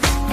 Don't